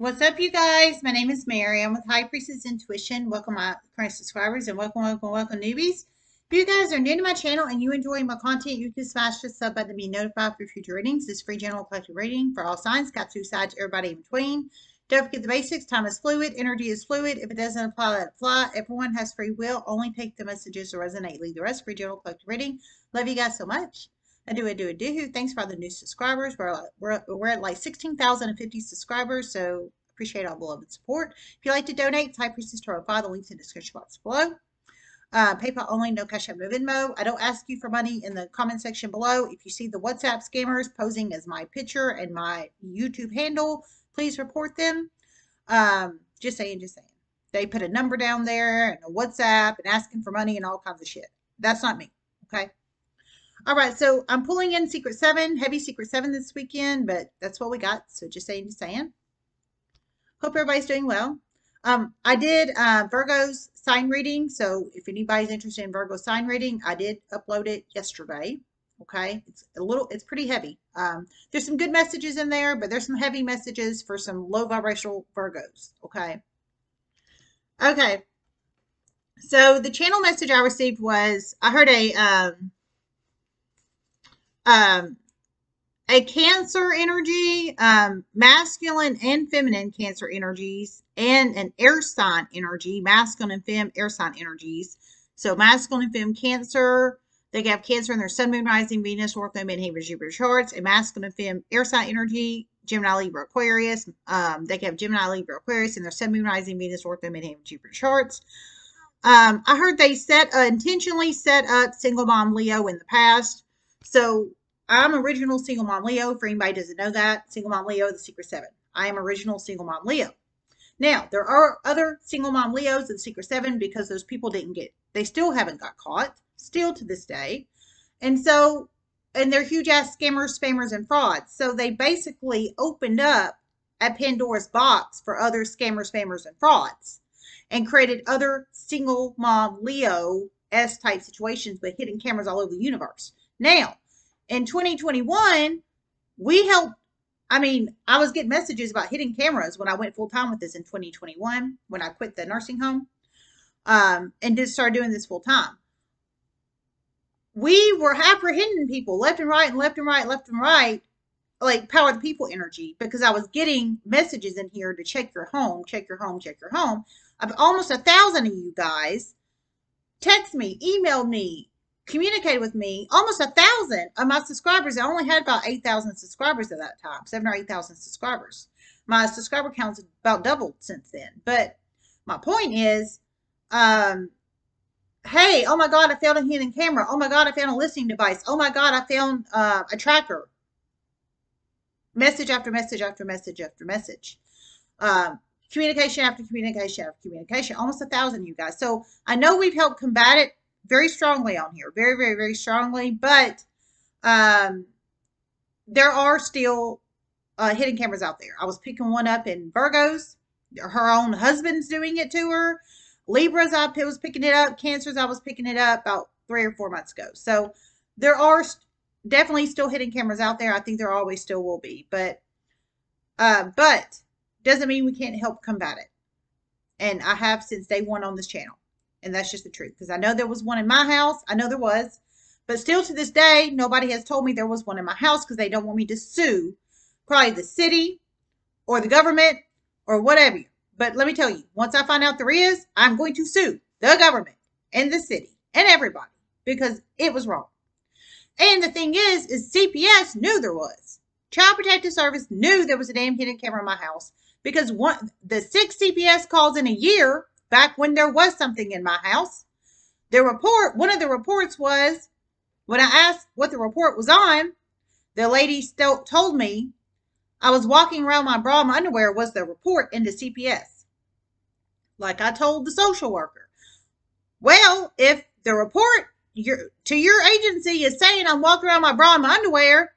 What's up, you guys? My name is Mary. I'm with High Priestess Intuition. Welcome, my current subscribers, and welcome, welcome, welcome, newbies. If you guys are new to my channel and you enjoy my content, you can smash the sub button to be notified for future readings. This free general collective reading for all signs, got two sides, everybody in between. Don't forget the basics. Time is fluid. Energy is fluid. If it doesn't apply, let it fly. Everyone has free will. Only take the messages that resonate. Leave the rest. Free general collective reading. Love you guys so much. I do, I do, I do. Thanks for all the new subscribers. We're, we're, we're at like 16,050 subscribers, so appreciate all the love and support. If you'd like to donate, High Priestess Tarot 5, the link's in the description box below. Uh, PayPal only, no Cash App, no Venmo. I don't ask you for money in the comment section below. If you see the WhatsApp scammers posing as my picture and my YouTube handle, please report them. Um, just saying, just saying. They put a number down there and a WhatsApp and asking for money and all kinds of shit. That's not me. Okay. All right, so I'm pulling in Secret 7, heavy Secret 7 this weekend, but that's what we got. So just saying, just saying. Hope everybody's doing well. Um, I did uh, Virgo's sign reading. So if anybody's interested in Virgo sign reading, I did upload it yesterday. Okay, it's a little, it's pretty heavy. Um, there's some good messages in there, but there's some heavy messages for some low vibrational Virgos. Okay. Okay. So the channel message I received was I heard a um, um, a cancer energy, um, masculine and feminine cancer energies, and an air sign energy, masculine and fem air sign energies. So masculine and fem cancer, they have cancer in their sun, moon, rising, Venus, Ortho, Midheaven, Jupiter charts, and masculine and fem air sign energy, Gemini, Libra, Aquarius. Um, they have Gemini, Libra, Aquarius in their sun, moon, rising, Venus, Ortho, Midheaven, Jupiter charts. Um, I heard they set uh, intentionally set up single mom Leo in the past. So I'm original single mom Leo. For anybody doesn't know that, single mom Leo, the secret seven. I am original single mom Leo. Now, there are other single mom Leos in Secret 7 because those people didn't get, they still haven't got caught, still to this day. And so, and they're huge ass scammers, spammers, and frauds. So they basically opened up a Pandora's box for other scammers, spammers, and frauds and created other single mom Leo S type situations with hidden cameras all over the universe. Now, in 2021, we helped I mean, I was getting messages about hidden cameras when I went full time with this in 2021 when I quit the nursing home um, and just started doing this full time. We were apprehending people left and right and left and right, left and right, like power the people energy because I was getting messages in here to check your home, check your home, check your home. Almost a thousand of you guys text me, emailed me, communicated with me almost a thousand of my subscribers. I only had about 8,000 subscribers at that time, seven or 8,000 subscribers. My subscriber count's about doubled since then. But my point is, um, hey, oh my God, I found a hidden camera. Oh my God, I found a listening device. Oh my God, I found uh, a tracker. Message after message after message after message. Um, communication after communication after communication. Almost a thousand, you guys. So I know we've helped combat it very strongly on here, very, very, very strongly. But um, there are still uh, hidden cameras out there. I was picking one up in Virgos. Her own husband's doing it to her. Libras, I was picking it up. Cancers, I was picking it up about three or four months ago. So there are definitely still hidden cameras out there. I think there always still will be. But uh, but doesn't mean we can't help combat it. And I have since day one on this channel. And that's just the truth. Because I know there was one in my house. I know there was. But still to this day, nobody has told me there was one in my house because they don't want me to sue probably the city or the government or whatever. But let me tell you, once I find out there is, I'm going to sue the government and the city and everybody because it was wrong. And the thing is, is CPS knew there was. Child Protective Service knew there was a damn hidden camera in my house because one the six CPS calls in a year back when there was something in my house. The report, one of the reports was when I asked what the report was on, the lady still told me I was walking around my bra and my underwear was the report into CPS. Like I told the social worker. Well, if the report your, to your agency is saying I'm walking around my bra and my underwear,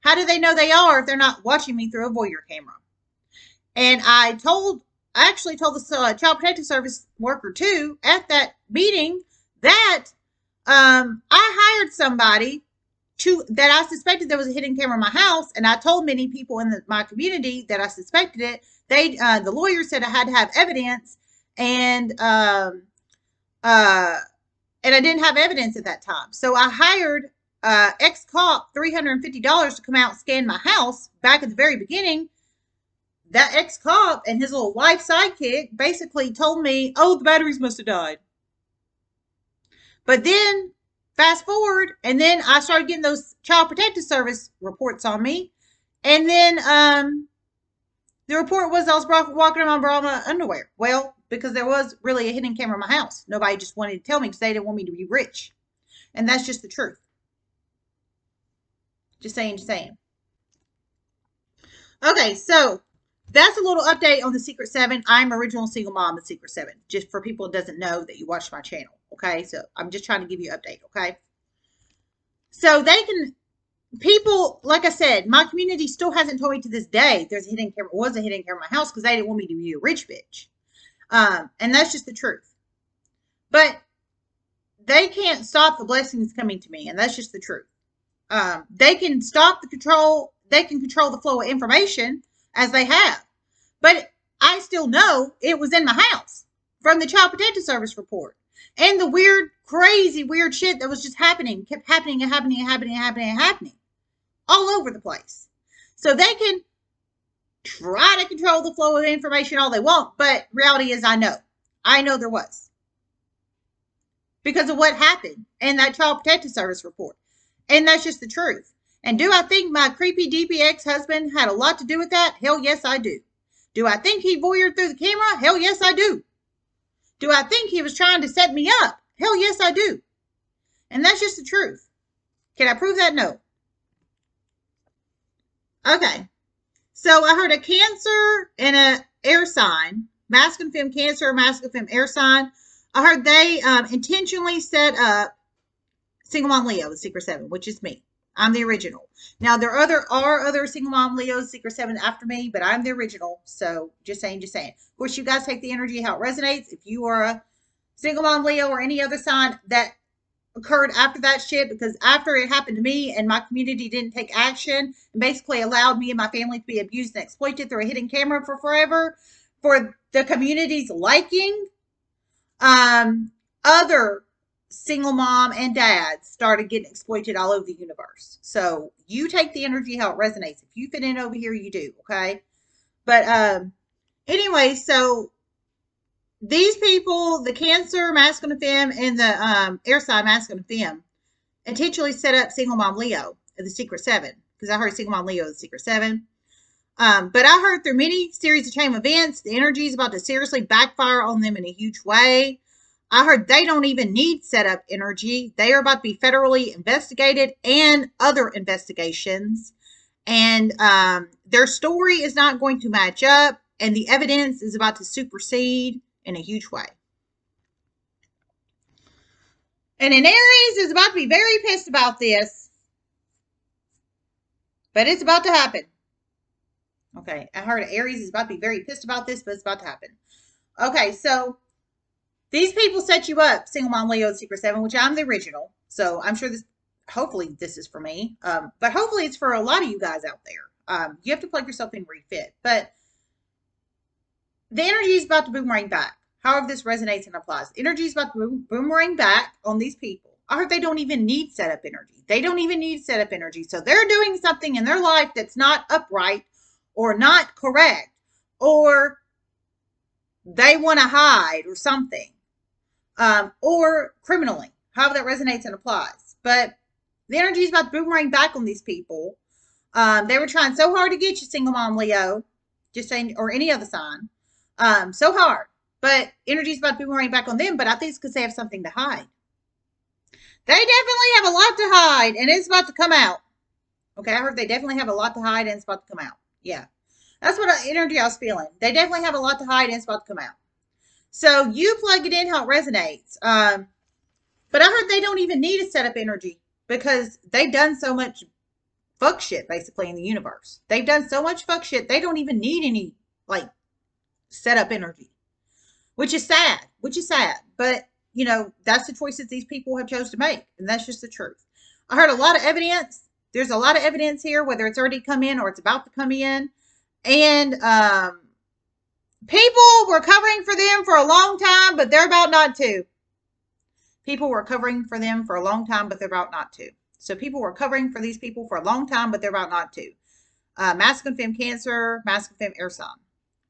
how do they know they are if they're not watching me through a voyeur camera? And I told I actually told the uh, Child Protective Service worker too at that meeting that um, I hired somebody to that I suspected there was a hidden camera in my house, and I told many people in the, my community that I suspected it. They, uh, the lawyer said I had to have evidence, and um, uh, and I didn't have evidence at that time. So I hired uh, ex cop three hundred and fifty dollars to come out and scan my house back at the very beginning. That ex cop and his little wife sidekick basically told me, "Oh, the batteries must have died." But then fast forward, and then I started getting those child protective service reports on me, and then um, the report was I was walking around in my underwear. Well, because there was really a hidden camera in my house. Nobody just wanted to tell me because they didn't want me to be rich, and that's just the truth. Just saying, just saying. Okay, so that's a little update on the Secret Seven. I'm original single mom of Secret Seven, just for people doesn't know that you watch my channel. Okay, so I'm just trying to give you an update. Okay, so they can people like I said, my community still hasn't told me to this day there's a hidden camera was a hidden camera in my house because they didn't want me to be a rich bitch, um, and that's just the truth. But they can't stop the blessings coming to me, and that's just the truth. Um, they can stop the control. They can control the flow of information as they have, but I still know it was in my house from the Child Protective Service report and the weird, crazy, weird shit that was just happening, kept happening and happening and happening and happening and happening all over the place. So they can try to control the flow of information all they want, but reality is I know. I know there was. Because of what happened in that Child Protective Service report. And that's just the truth. And do I think my creepy DPX husband had a lot to do with that? Hell yes, I do. Do I think he voyeured through the camera? Hell yes, I do. Do I think he was trying to set me up? Hell yes, I do. And that's just the truth. Can I prove that? No. Okay. So I heard a cancer and a air sign, masculine fem cancer, masculine fem air sign. I heard they um, intentionally set up single mom Leo, the Secret Seven, which is me. I'm the original. Now there are other are other single mom Leos, Secret Seven after me, but I'm the original. So just saying, just saying. Of course, you guys take the energy how it resonates. If you are a single mom Leo or any other sign that occurred after that shit, because after it happened to me and my community didn't take action and basically allowed me and my family to be abused and exploited through a hidden camera for forever, for the community's liking, um, other single mom and dad started getting exploited all over the universe. So you take the energy how it resonates. If you fit in over here, you do. Okay. But um, anyway, so these people, the Cancer, Masculine Femme, and the um, Air sign Masculine Femme, intentionally set up single mom Leo of the Secret Seven because I heard single mom Leo of the Secret Seven. Um, but I heard through many series of chain events, the energy is about to seriously backfire on them in a huge way. I heard they don't even need setup energy. They are about to be federally investigated and other investigations. And um, their story is not going to match up, and the evidence is about to supersede in a huge way. And an Aries is about to be very pissed about this, but it's about to happen. Okay, I heard Aries is about to be very pissed about this, but it's about to happen. Okay, so these people set you up, Single Mom Leo Secret 7, which I'm the original. So I'm sure this, hopefully this is for me. Um, but hopefully it's for a lot of you guys out there. Um, you have to plug yourself in refit. But the energy is about to boomerang back. However this resonates and applies. Energy is about to boomerang back on these people. I heard they don't even need setup energy. They don't even need setup energy. So they're doing something in their life that's not upright or not correct or they want to hide or something um, or criminally, however that resonates and applies. But the energy is about to boomerang back on these people. Um, they were trying so hard to get you, single mom Leo, just saying, or any other sign, um, so hard. But energy is about to boomerang back on them. But I think it's because they have something to hide. They definitely have a lot to hide, and it's about to come out. Okay, I heard they definitely have a lot to hide, and it's about to come out. Yeah, that's what energy I was feeling. They definitely have a lot to hide, and it's about to come out. So you plug it in how it resonates. Um, but I heard they don't even need a setup energy because they've done so much fuck shit basically in the universe. They've done so much fuck shit, they don't even need any like setup energy, which is sad, which is sad. But you know, that's the choices these people have chose to make, and that's just the truth. I heard a lot of evidence. There's a lot of evidence here, whether it's already come in or it's about to come in. And um, people were covering for them for a long time, but they're about not to. People were covering for them for a long time, but they're about not to. So people were covering for these people for a long time, but they're about not to. Uh, masculine fem cancer, masculine fem air sign.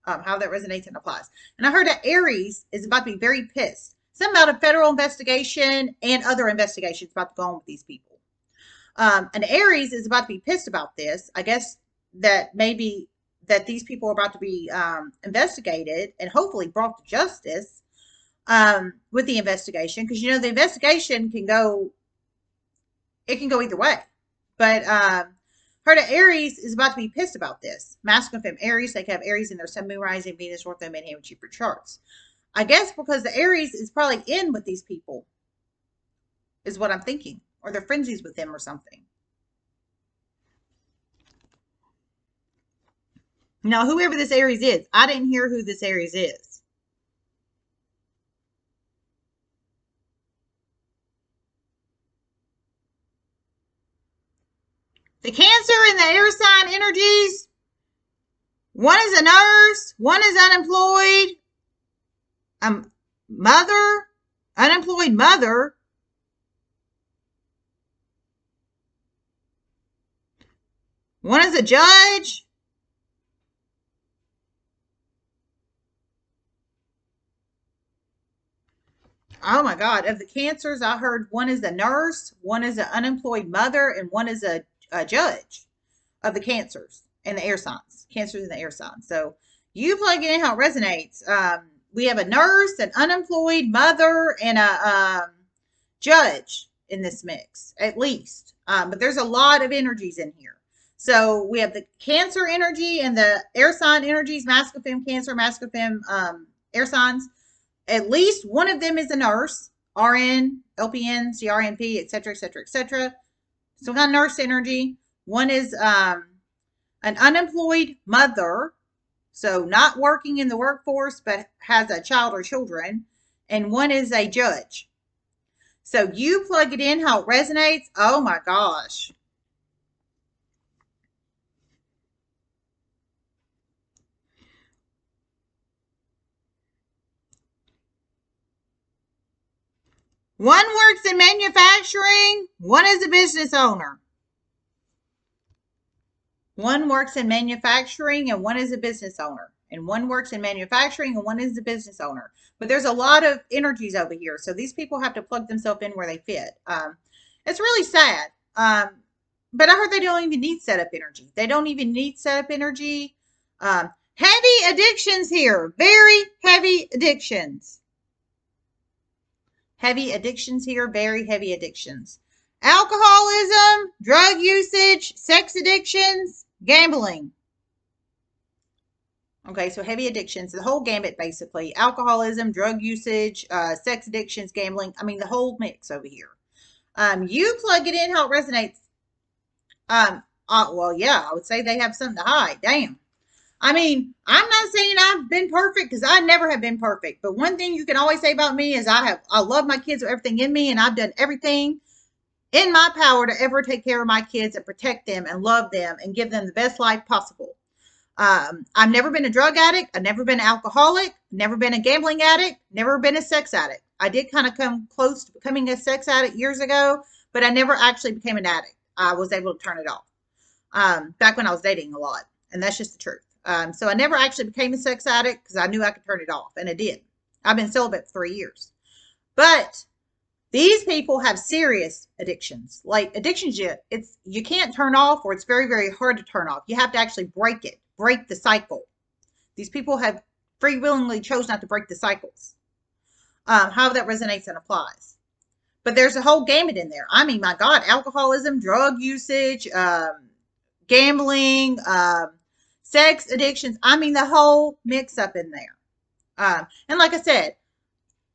Um, how that resonates and applies. And I heard that Aries is about to be very pissed. Some about a federal investigation and other investigations about to go on with these people. Um, and Aries is about to be pissed about this. I guess that maybe that these people are about to be um, investigated and hopefully brought to justice um, with the investigation because you know the investigation can go it can go either way. But um her to aries is about to be pissed about this. Masculine fem aries they have aries in their sun moon rising venus north node and jupiter charts. I guess because the aries is probably in with these people is what i'm thinking or they're frenzies with them or something Now, whoever this Aries is, I didn't hear who this Aries is. The Cancer and the air sign energies. One is a nurse, one is unemployed. Um, mother, unemployed mother. One is a judge. Oh my God. Of the cancers, I heard one is a nurse, one is an unemployed mother, and one is a, a judge of the cancers and the air signs. Cancers and the air signs. So you plug in how it resonates. Um, we have a nurse, an unemployed mother, and a um, judge in this mix, at least. Um, but there's a lot of energies in here. So we have the cancer energy and the air sign energies, masculine cancer, masculine um, air signs at least one of them is a nurse, RN, LPN, CRNP, etc., etc., etc. So got nurse energy. One is um, an unemployed mother, so not working in the workforce but has a child or children, and one is a judge. So you plug it in how it resonates. Oh my gosh. One works in manufacturing, one is a business owner. One works in manufacturing and one is a business owner. And one works in manufacturing and one is a business owner. But there's a lot of energies over here. So these people have to plug themselves in where they fit. Um, it's really sad. Um, but I heard they don't even need setup energy. They don't even need setup energy. Um, heavy addictions here. Very heavy addictions. Heavy addictions here, very heavy addictions. Alcoholism, drug usage, sex addictions, gambling. Okay, so heavy addictions, the whole gambit basically. Alcoholism, drug usage, uh, sex addictions, gambling. I mean, the whole mix over here. Um, you plug it in how it resonates. Um, uh, well, yeah, I would say they have something to hide. Damn. I mean, I'm not saying I've been perfect because I never have been perfect. But one thing you can always say about me is I have I love my kids with everything in me, and I've done everything in my power to ever take care of my kids and protect them and love them and give them the best life possible. Um, I've never been a drug addict. I've never been an alcoholic. Never been a gambling addict. Never been a sex addict. I did kind of come close to becoming a sex addict years ago, but I never actually became an addict. I was able to turn it off um, back when I was dating a lot, and that's just the truth. Um, so I never actually became a sex addict because I knew I could turn it off, and I did. I've been celibate for three years. But these people have serious addictions. Like addictions, you it's you can't turn off, or it's very very hard to turn off. You have to actually break it, break the cycle. These people have free willingly chose not to break the cycles. Um, how that resonates and applies. But there's a whole gamut in there. I mean, my God, alcoholism, drug usage, um, gambling, um, sex addictions. I mean, the whole mix up in there. Um, and like I said,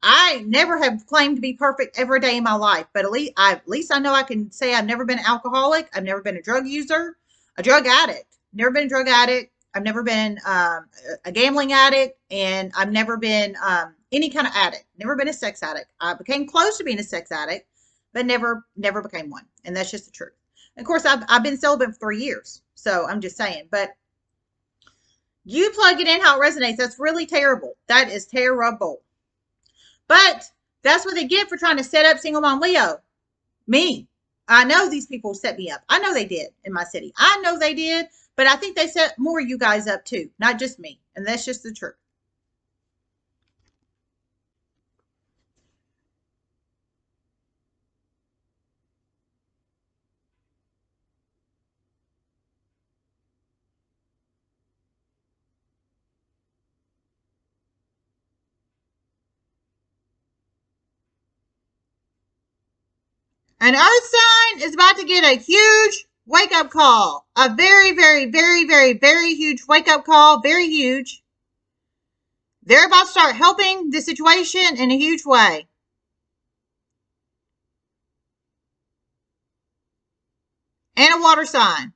I never have claimed to be perfect every day in my life, but at least I, at least I know I can say I've never been an alcoholic. I've never been a drug user, a drug addict. Never been a drug addict. I've never been um, a gambling addict, and I've never been um, any kind of addict. Never been a sex addict. I became close to being a sex addict, but never, never became one. And that's just the truth. Of course, I've, I've been celibate for three years. So I'm just saying, but you plug it in how it resonates. That's really terrible. That is terrible. But that's what they get for trying to set up single mom Leo. Me. I know these people set me up. I know they did in my city. I know they did, but I think they set more you guys up too, not just me. And that's just the truth. An earth sign is about to get a huge wake up call. A very, very, very, very, very huge wake up call. Very huge. They're about to start helping the situation in a huge way. And a water sign.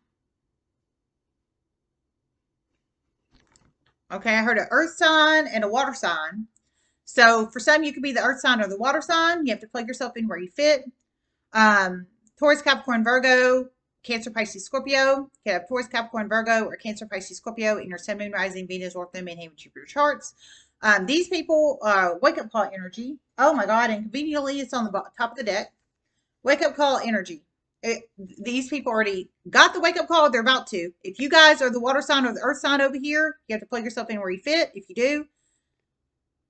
Okay, I heard an earth sign and a water sign. So for some, you could be the earth sign or the water sign. You have to plug yourself in where you fit. Um, Taurus, Capricorn, Virgo, Cancer, Pisces, Scorpio. You have Taurus, Capricorn, Virgo, or Cancer, Pisces, Scorpio in your Sun, Moon, Rising, Venus, Node, and Jupiter charts. Um, these people, uh, wake up call energy. Oh my God, and conveniently it's on the top of the deck. Wake up call energy. It, these people already got the wake up call. They're about to. If you guys are the water sign or the earth sign over here, you have to plug yourself in where you fit. If you do,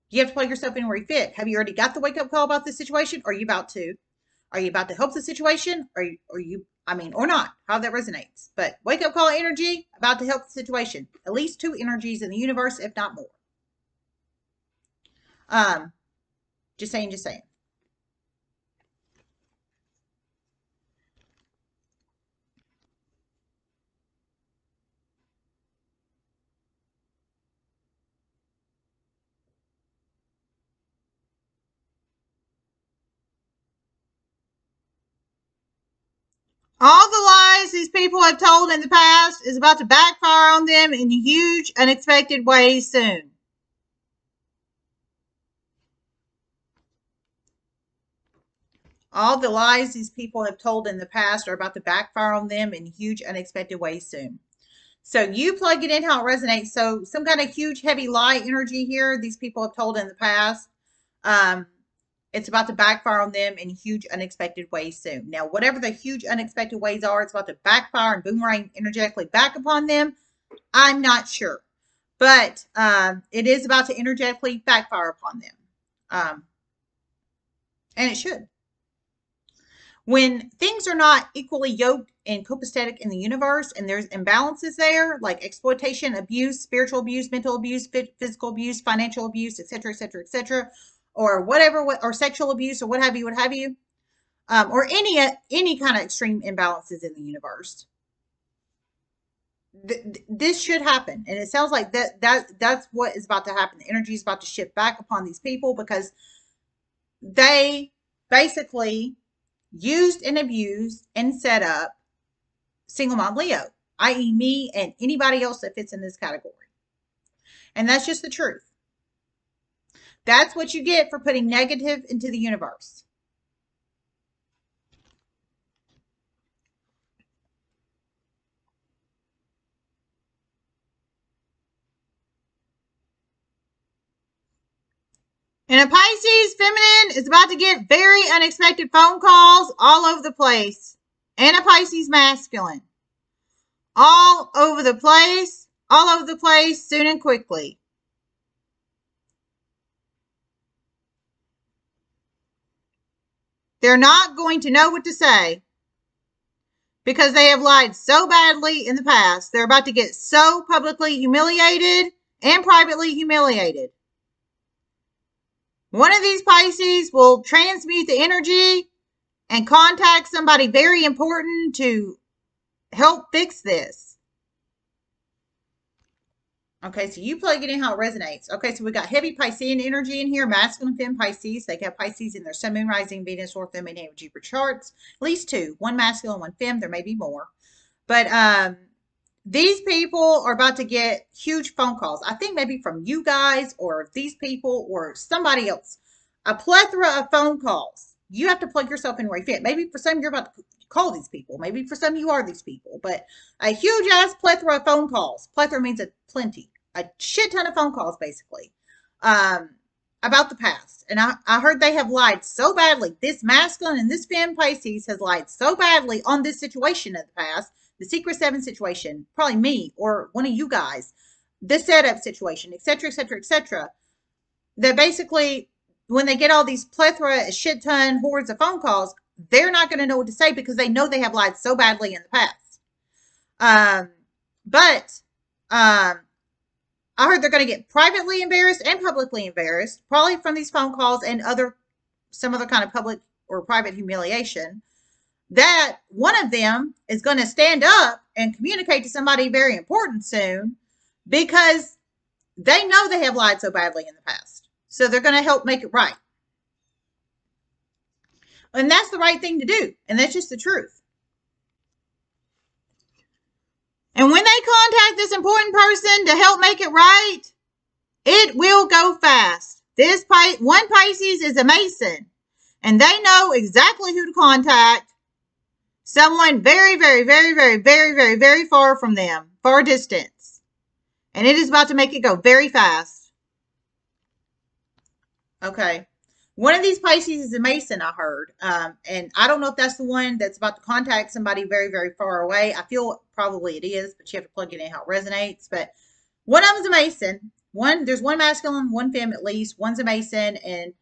you have to plug yourself in where you fit. Have you already got the wake up call about this situation? Or are you about to? Are you about to help the situation? Or are you, I mean, or not? How that resonates. But wake up call energy, about to help the situation. At least two energies in the universe, if not more. Um, just saying, just saying. All the lies these people have told in the past is about to backfire on them in huge, unexpected ways soon. All the lies these people have told in the past are about to backfire on them in huge, unexpected ways soon. So you plug it in how it resonates. So some kind of huge, heavy lie energy here these people have told in the past. Um, it's about to backfire on them in huge, unexpected ways soon. Now, whatever the huge, unexpected ways are, it's about to backfire and boomerang energetically back upon them. I'm not sure. But um, it is about to energetically backfire upon them. Um, and it should. When things are not equally yoked and copacetic in the universe and there's imbalances there, like exploitation, abuse, spiritual abuse, mental abuse, physical abuse, financial abuse, etc., etc., etc., or whatever, or sexual abuse, or what have you, what have you, um, or any any kind of extreme imbalances in the universe. Th- this should happen, and it sounds like that that that's what is about to happen. The energy is about to shift back upon these people because they basically used and abused and set up single mom Leo, i.e., me and anybody else that fits in this category. And that's just the truth. That's what you get for putting negative into the universe. And a Pisces feminine is about to get very unexpected phone calls all over the place. And a Pisces masculine. All over the place, all over the place, soon and quickly. They're not going to know what to say because they have lied so badly in the past. They're about to get so publicly humiliated and privately humiliated. One of these Pisces will transmute the energy and contact somebody very important to help fix this. Okay, so you plug it in how it resonates. Okay, so we got heavy Piscean energy in here, masculine fem Pisces. They got Pisces in their sun, moon, rising, Venus, or Node, and Jupiter charts. At least two, one masculine, one fem. There may be more. But um, these people are about to get huge phone calls. I think maybe from you guys or these people or somebody else. A plethora of phone calls You have to plug yourself in where you fit. Maybe for some you're about to call these people. Maybe for some you are these people. But a huge ass plethora of phone calls. Plethora means a plenty. A shit ton of phone calls, basically, um, about the past. And I, I heard they have lied so badly. This masculine and this femme Pisces has lied so badly on this situation of the past. The Secret Seven situation, probably me or one of you guys, the setup situation, etc., etc., etc. That basically when they get all these plethora, a shit ton, hordes of phone calls, they're not going to know what to say because they know they have lied so badly in the past. Um, but um, I heard they're going to get privately embarrassed and publicly embarrassed, probably from these phone calls and other some other kind of public or private humiliation. That one of them is going to stand up and communicate to somebody very important soon because they know they have lied so badly in the past. So they're going to help make it right. And that's the right thing to do. And that's just the truth. And when they contact this important person to help make it right, it will go fast. This one Pisces is a Mason, and they know exactly who to contact. Someone very, very, very, very, very, very, very far from them, far distance. And it is about to make it go very fast. Okay. One of these Pisces is a Mason, I heard. Um, and I don't know if that's the one that's about to contact somebody very, very far away. I feel probably it is, but you have to plug it in how it resonates. But one of them is a Mason. One, there's one masculine, one femme at least. One's a Mason. And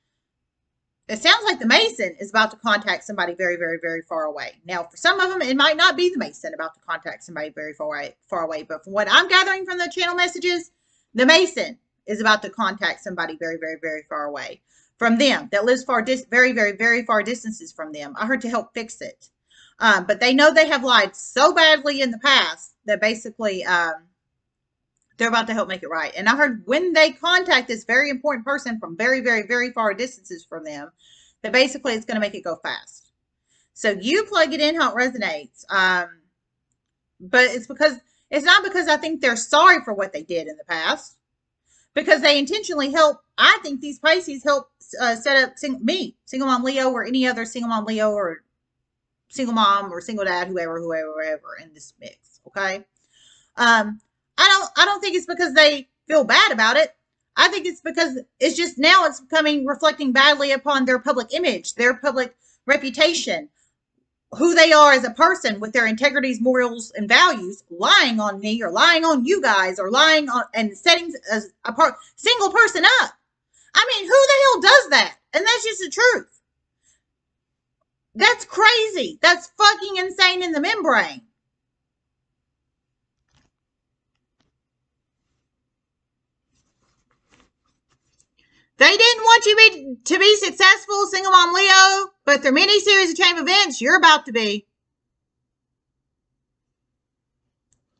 it sounds like the Mason is about to contact somebody very, very, very far away. Now, for some of them, it might not be the Mason about to contact somebody very far away, far away. But from what I'm gathering from the channel messages, the Mason is about to contact somebody very, very, very far away from them that lives far, dis- very, very, very far distances from them. I heard to help fix it. Um, but they know they have lied so badly in the past that basically um, they're about to help make it right. And I heard when they contact this very important person from very, very, very far distances from them, that basically it's going to make it go fast. So you plug it in how it resonates. Um, but it's because it's not because I think they're sorry for what they did in the past because they intentionally help. I think these Pisces help uh, set up sing, me, single mom Leo, or any other single mom Leo, or single mom or single dad, whoever, whoever, whoever in this mix. Okay. Um, I don't, I don't think it's because they feel bad about it. I think it's because it's just now it's becoming reflecting badly upon their public image, their public reputation, who they are as a person with their integrities, morals, and values, lying on me or lying on you guys or lying on and setting a, part single person up. I mean, who the hell does that? And that's just the truth. That's crazy. That's fucking insane in the membrane. They didn't want you be, to be successful, single mom Leo, but through many series of chain events, you're about to be.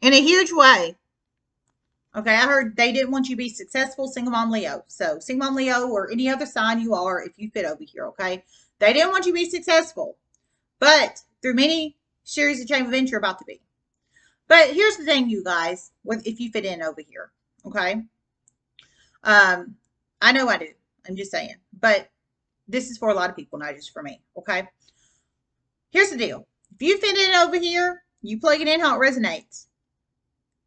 In a huge way. Okay, I heard they didn't want you to be successful, single mom Leo. So, single mom Leo or any other sign you are, if you fit over here, okay? They didn't want you to be successful. But through many series of chain events, you're about to be. But here's the thing, you guys, if you fit in over here, okay? Um, I know I do. I'm just saying. But this is for a lot of people, not just for me. Okay. Here's the deal. If you fit in over here, you plug it in how it resonates.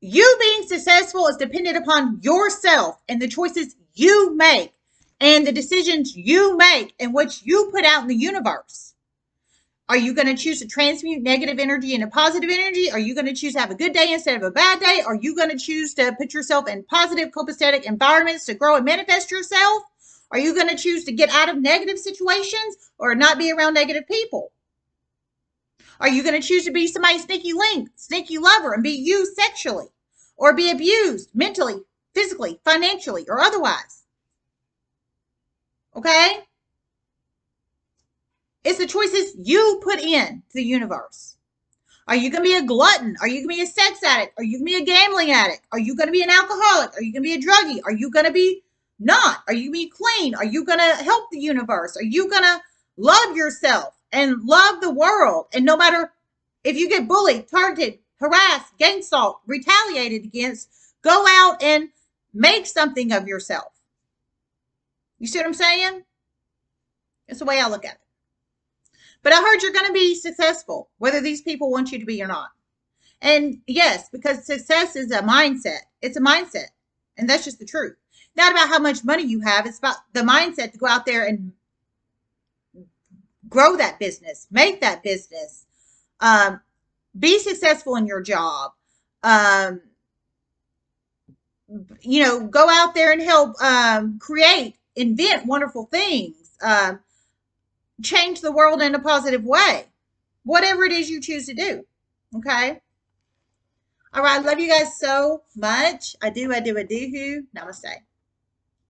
You being successful is dependent upon yourself and the choices you make and the decisions you make and what you put out in the universe. Are you going to choose to transmute negative energy into positive energy? Are you going to choose to have a good day instead of a bad day? Are you going to choose to put yourself in positive, copacetic environments to grow and manifest yourself? Are you going to choose to get out of negative situations or not be around negative people? Are you going to choose to be somebody's sneaky link, sneaky lover, and be used sexually or be abused mentally, physically, financially, or otherwise? Okay? It's the choices you put in to the universe. Are you going to be a glutton? Are you going to be a sex addict? Are you going to be a gambling addict? Are you going to be an alcoholic? Are you going to be a druggie? Are you going to be not? Are you going to be clean? Are you going to help the universe? Are you going to love yourself and love the world? And no matter if you get bullied, targeted, harassed, gang assault, retaliated against, go out and make something of yourself. You see what I'm saying? It's the way I look at it. But I heard you're going to be successful, whether these people want you to be or not. And yes, because success is a mindset. It's a mindset. And that's just the truth. Not about how much money you have. It's about the mindset to go out there and grow that business, make that business, um, be successful in your job. Um, you know, go out there and help um, create, invent wonderful things, um, change the world in a positive way, whatever it is you choose to do. Okay. All right. Love you guys so much. I do, I do, I do. Who? Namaste.